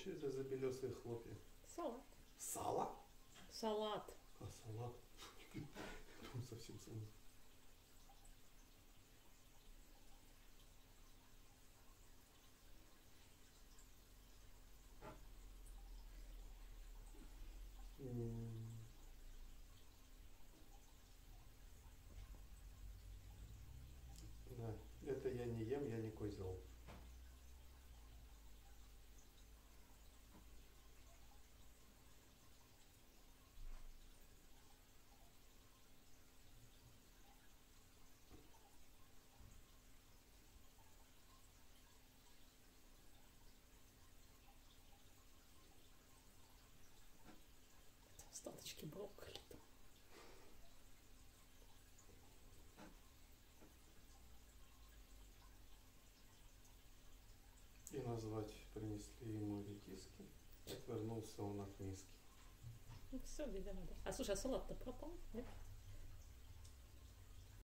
что это за белесые хлопья? Салат. Сало? Салат. А салат? Думаю, совсем сало. М. Да, это я не ем, я не козел. Остаточки брокколи. И назвать принесли ему редиски. Отвернулся он от миски. Ну все, видимо, да. А слушай, а салат-то пропал? Нет?